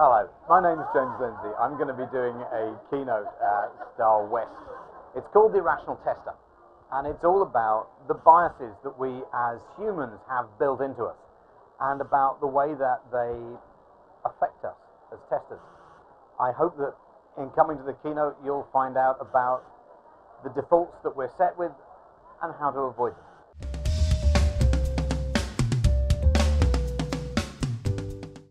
Hello, my name is James Lyndsay. I'm going to be doing a keynote at STARWEST. It's called The Irrational Tester, and it's all about the biases that we as humans have built into us and about the way that they affect us as testers. I hope that in coming to the keynote, you'll find out about the defaults that we're set with and how to avoid them.